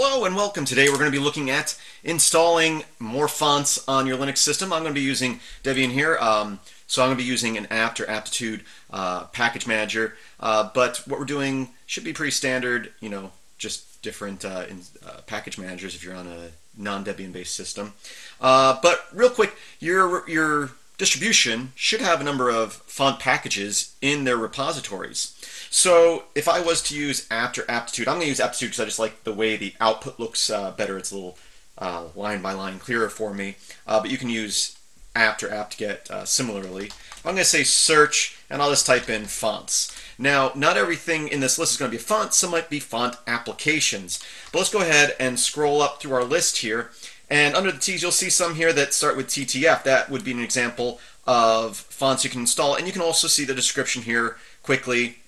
Hello and welcome. Today we're going to be looking at installing more fonts on your Linux system. I'm going to be using Debian here, um, so I'm going to be using an apt or aptitude uh, package manager. Uh, but what we're doing should be pretty standard, you know, just different uh, in, uh, package managers if you're on a non-Debian based system. Uh, but real quick, your your distribution should have a number of font packages in their repositories. So if I was to use apt or aptitude, I'm going to use aptitude because I just like the way the output looks uh, better. It's a little uh, line by line clearer for me. Uh, but you can use apt or apt-get uh, similarly. I'm going to say search, and I'll just type in fonts. Now, not everything in this list is going to be a font. Some might be font applications. But let's go ahead and scroll up through our list here. And under the T's, you'll see some here that start with TTF. That would be an example of fonts you can install. And you can also see the description here quickly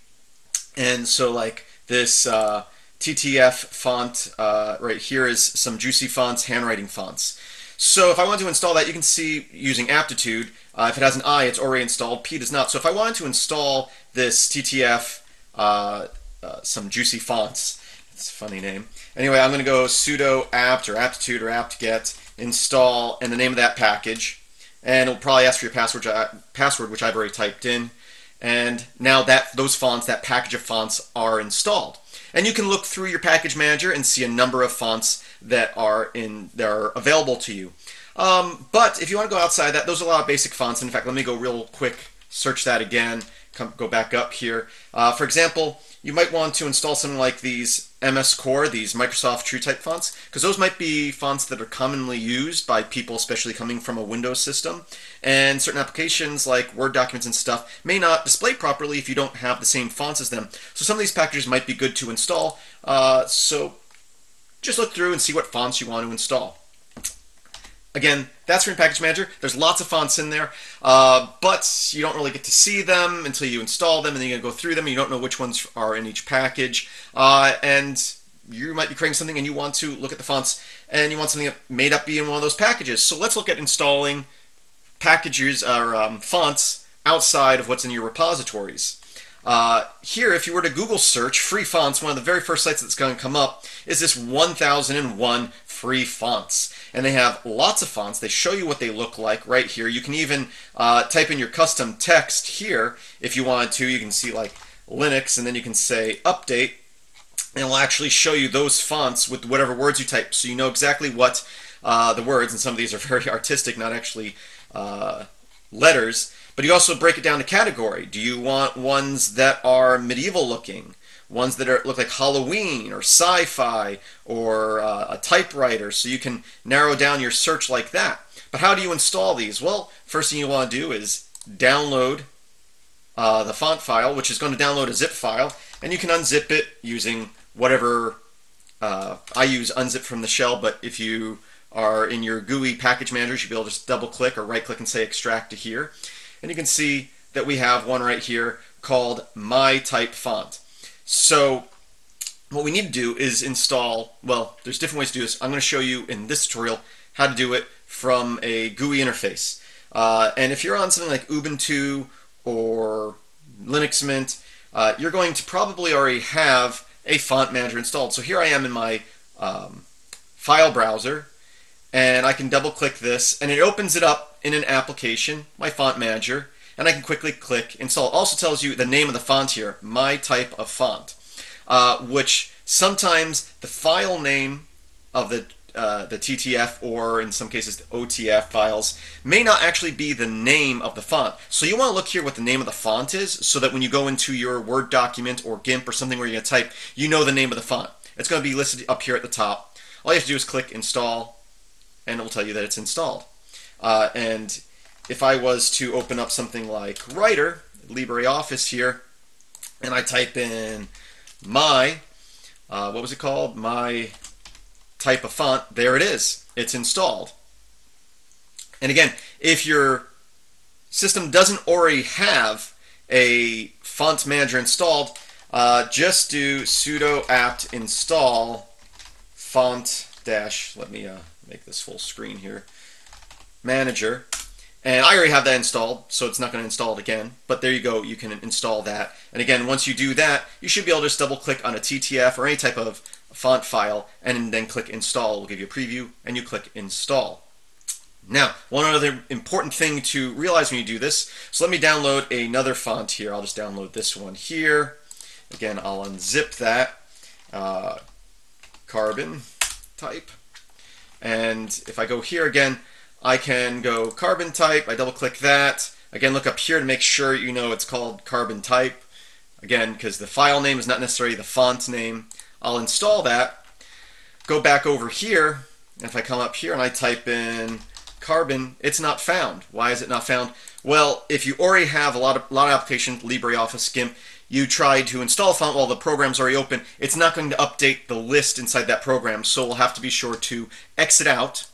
and so like this uh, TTF font uh, right here is some juicy fonts, handwriting fonts. So if I want to install that, you can see using aptitude, uh, if it has an I, it's already installed, P does not. So if I wanted to install this TTF, uh, uh, some juicy fonts, it's a funny name. Anyway, I'm going to go sudo apt or aptitude or apt-get install and the name of that package. And it'll probably ask for your password, uh, password which I've already typed in and now that those fonts, that package of fonts are installed. And you can look through your package manager and see a number of fonts that are in that are available to you. Um, but if you want to go outside that, those are a lot of basic fonts. In fact, let me go real quick, search that again, come, go back up here. Uh, for example, you might want to install something like these MS Core, these Microsoft TrueType fonts, because those might be fonts that are commonly used by people, especially coming from a Windows system. And certain applications like Word documents and stuff may not display properly if you don't have the same fonts as them. So some of these packages might be good to install. Uh, so just look through and see what fonts you want to install. Again, that's from Package Manager. There's lots of fonts in there, uh, but you don't really get to see them until you install them, and then you go through them. And you don't know which ones are in each package, uh, and you might be creating something and you want to look at the fonts, and you want something that may not be in one of those packages. So let's look at installing packages or um, fonts outside of what's in your repositories. Uh, here, if you were to Google search free fonts, one of the very first sites that's going to come up is this 1001 free fonts. And they have lots of fonts. They show you what they look like right here. You can even uh, type in your custom text here if you wanted to. You can see like Linux, and then you can say update, and it'll actually show you those fonts with whatever words you type. So you know exactly what uh, the words, and some of these are very artistic, not actually uh, letters. But you also break it down to category. Do you want ones that are medieval looking? Ones that are, look like Halloween or sci-fi or uh, a typewriter, so you can narrow down your search like that. But how do you install these? Well, first thing you want to do is download uh, the font file, which is going to download a zip file, and you can unzip it using whatever uh, I use unzip from the shell, but if you are in your GUI package manager, you'll be able to just double click or right click and say extract to here. And you can see that we have one right here called My Type Font. So what we need to do is install, well, there's different ways to do this. I'm going to show you in this tutorial how to do it from a GUI interface. Uh, and if you're on something like Ubuntu or Linux Mint, uh, you're going to probably already have a font manager installed. So here I am in my um, file browser, and I can double click this, and it opens it up in an application, my font manager, and I can quickly click install. It also tells you the name of the font here, my type of font, uh, which sometimes the file name of the uh, the TTF or in some cases the OTF files may not actually be the name of the font. So you want to look here what the name of the font is so that when you go into your Word document or GIMP or something where you're going to type, you know the name of the font. It's going to be listed up here at the top. All you have to do is click install and it will tell you that it's installed. Uh, and if I was to open up something like Writer, LibreOffice here, and I type in my, uh, what was it called? My type of font, there it is. It's installed. And again, if your system doesn't already have a font manager installed, uh, just do sudo apt install font dash, let me uh, make this full screen here, manager. And I already have that installed, so it's not going to install it again. But there you go, you can install that. And again, once you do that, you should be able to just double click on a TTF or any type of font file and then click install. It will give you a preview and you click install. Now, one other important thing to realize when you do this, so let me download another font here. I'll just download this one here. Again, I'll unzip that, uh, carbon type. And if I go here again, I can go carbon type, I double click that. Again, look up here to make sure you know it's called carbon type. Again, because the file name is not necessarily the font name. I'll install that, go back over here, if I come up here and I type in carbon, it's not found. Why is it not found? Well, if you already have a lot of, lot of applications, LibreOffice, GIMP, you try to install a font while the program's already open, it's not going to update the list inside that program, so we'll have to be sure to exit out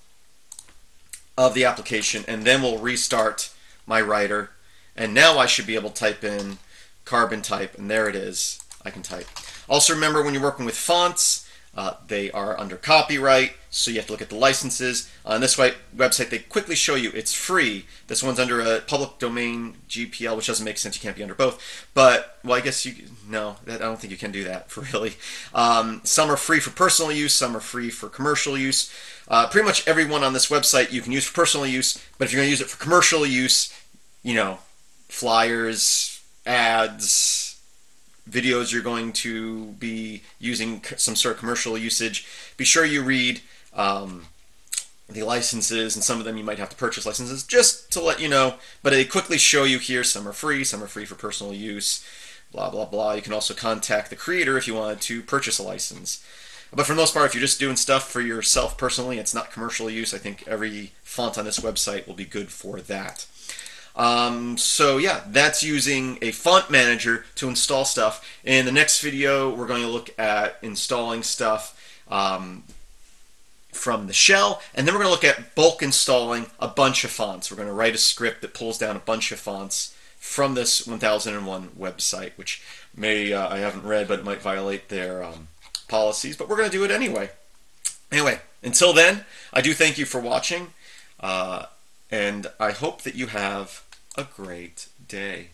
of the application, and then we'll restart my writer, and now I should be able to type in carbon type, and there it is. I can type. Also remember when you're working with fonts, uh, they are under copyright, so you have to look at the licenses. On this website, they quickly show you it's free. This one's under a public domain GPL, which doesn't make sense. You can't be under both. But, well, I guess you, no, that, I don't think you can do that, for really. Um, some are free for personal use, some are free for commercial use. Uh, pretty much everyone on this website you can use for personal use, but if you're going to use it for commercial use, you know, flyers, ads, videos you're going to be using some sort of commercial usage, be sure you read um, the licenses, and some of them you might have to purchase licenses just to let you know. But they quickly show you here some are free, some are free for personal use, blah, blah, blah. You can also contact the creator if you wanted to purchase a license. But for the most part, if you're just doing stuff for yourself personally, it's not commercial use. I think every font on this website will be good for that. Um, so yeah, that's using a font manager to install stuff. In the next video, we're going to look at installing stuff um, from the shell, and then we're going to look at bulk installing a bunch of fonts. We're going to write a script that pulls down a bunch of fonts from this 1001 website, which may uh, I haven't read, but it might violate their um, policies, but we're going to do it anyway. Anyway, until then, I do thank you for watching, uh, and I hope that you have a great day.